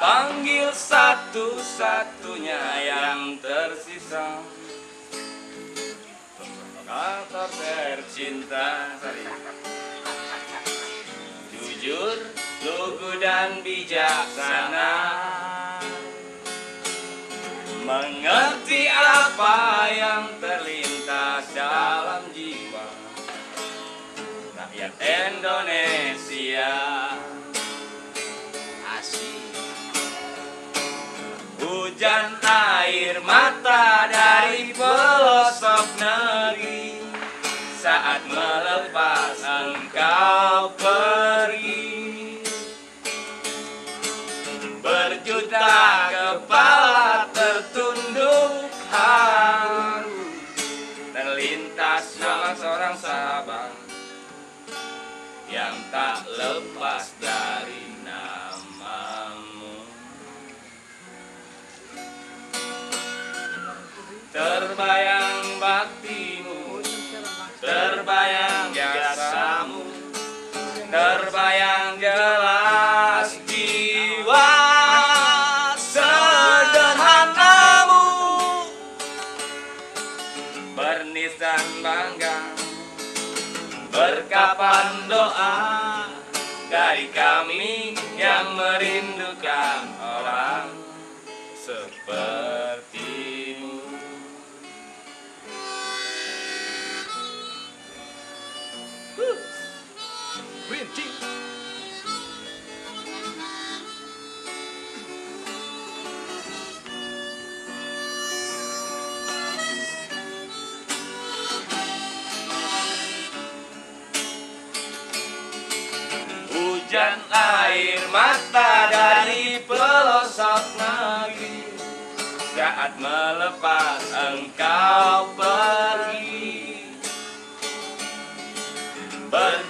panggil satu-satunya yang tersisa. Kata tercinta. Jujur, lugu dan bijaksana. Mengerti apa yang terlintas dalam jiwa. Rakyat Indonesia Hujan air mata dari pelosok negeri. Saat melepas engkau pergi. Berjuta kepala tertunduk haru. Terlintas nama seorang sahabat Yang tak lepas dari Terbayang baktimu Terbayang jasamu Terbayang jelas jiwa sederhanamu. Bernisan bangga Berkapan doa Dari kami yang merindukan orang sepertimu Hujan air mata dari pelosok negeri Saat melepas engkau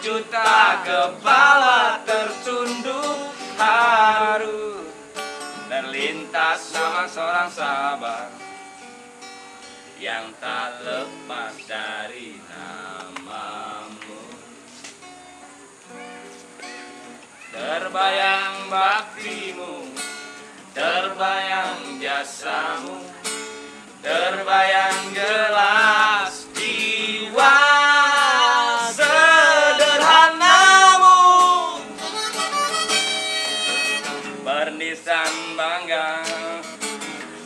Berjuta kepala tertunduk haru Terlintas nama seorang sahabat Yang tak lepas dari namamu. Terbayang baktimu Terbayang jasamu Terbayang nisan bangga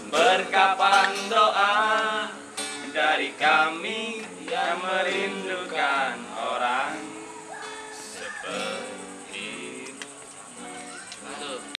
Berkapan doa dari kami.